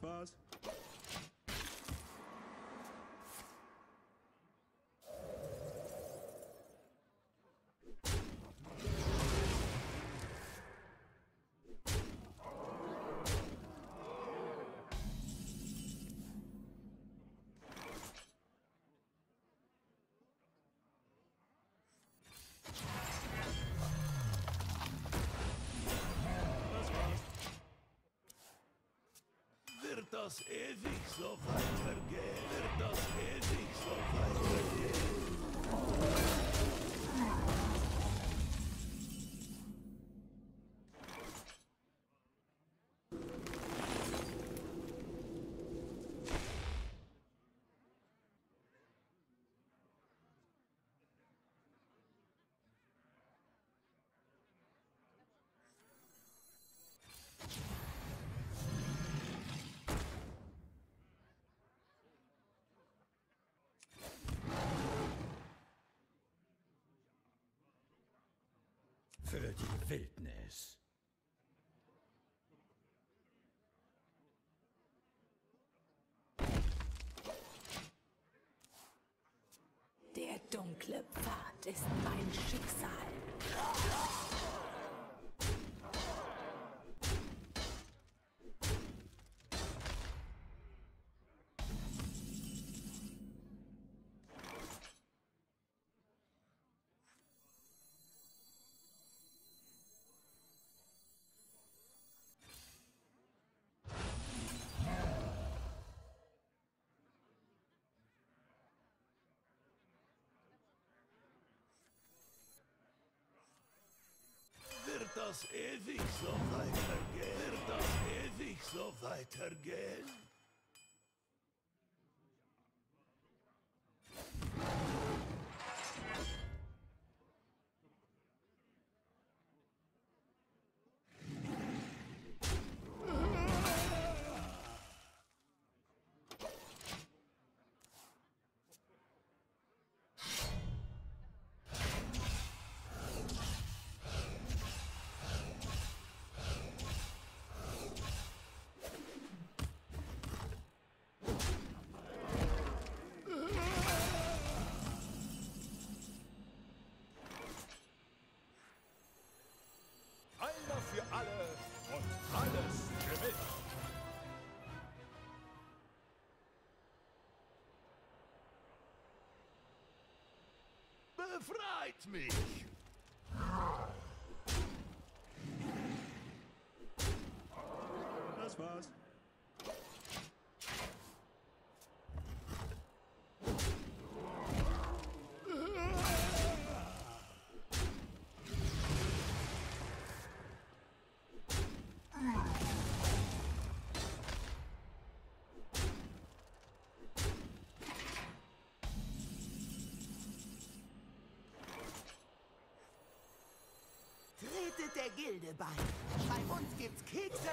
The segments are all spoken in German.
Das das ewig so weitergehen? Wird das ewig so weitergehen? Für die Wildnis. Der dunkle Pfad ist mein Schicksal. Wird das ewig so weitergehen? Wird das ewig so weitergehen? Befreit mich! Das war's. Der Gilde bei. Bei uns gibt's Kekse.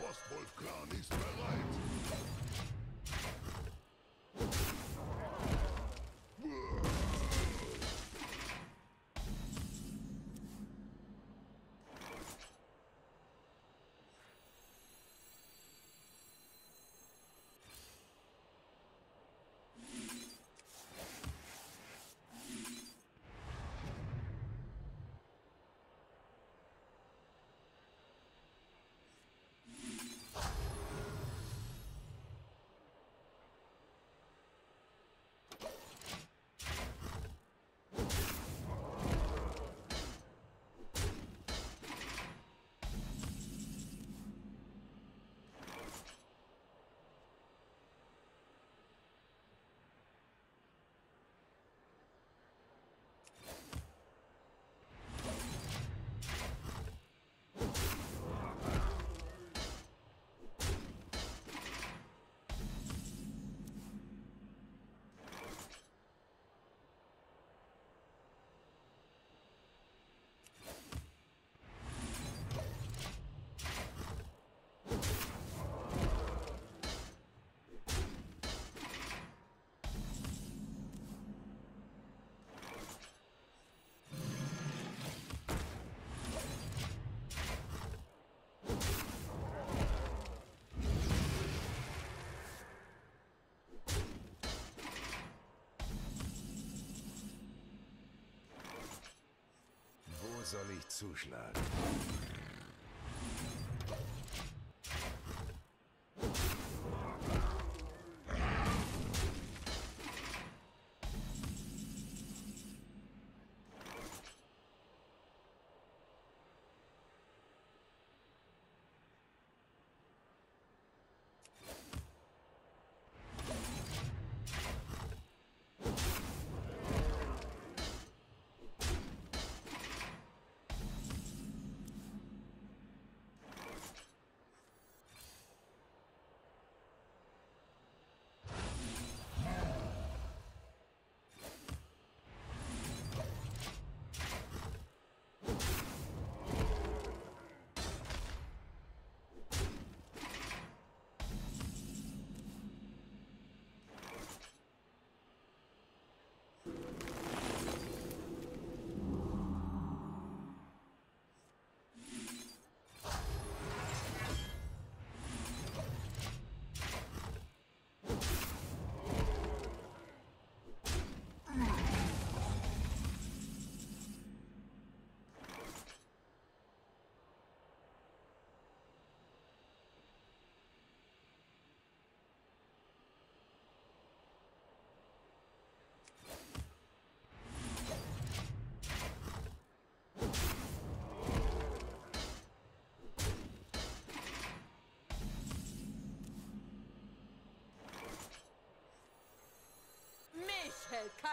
Frostwolf-Clan ist bereit. Soll ich zuschlagen?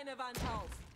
Keine Wand auf.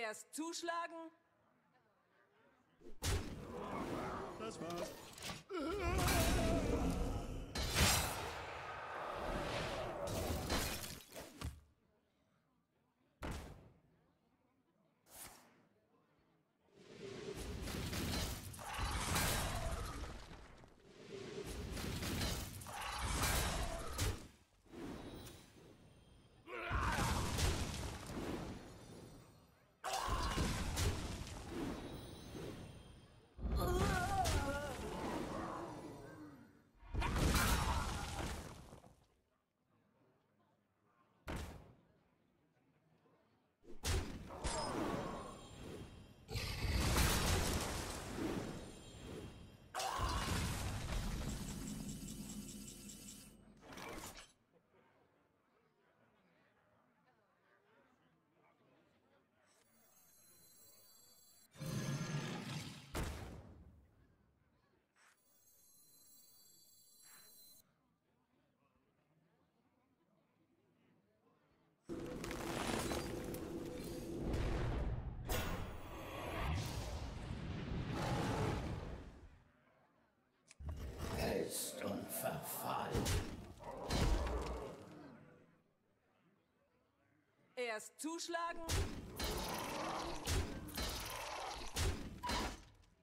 Erst zuschlagen, Das war's. Erst zuschlagen,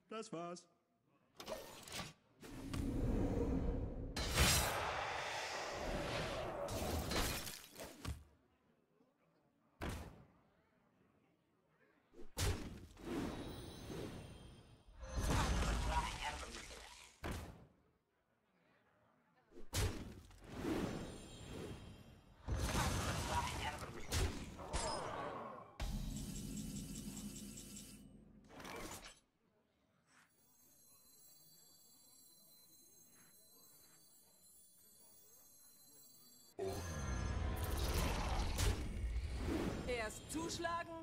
Das war's. Zuschlagen,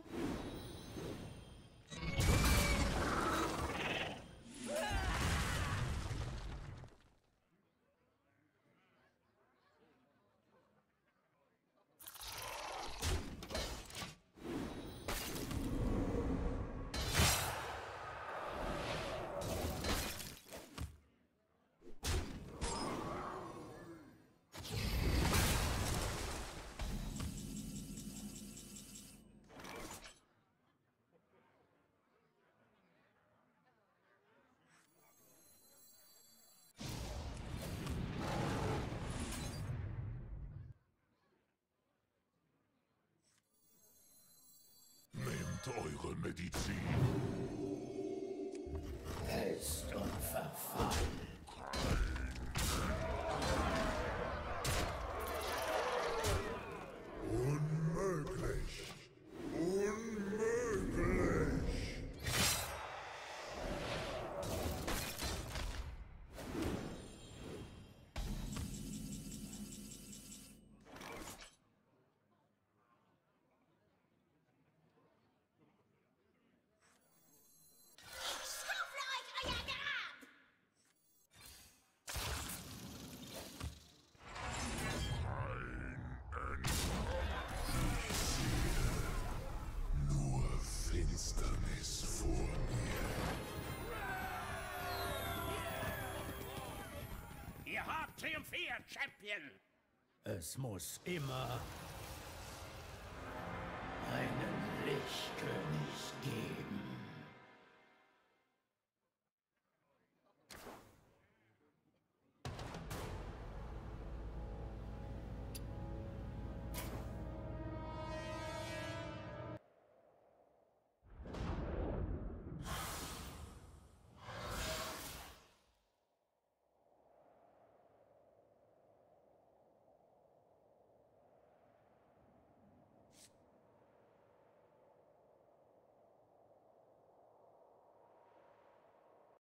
eure Medizin. Pest und Verfall. Champion! Es muss immer einen Lichtkönig.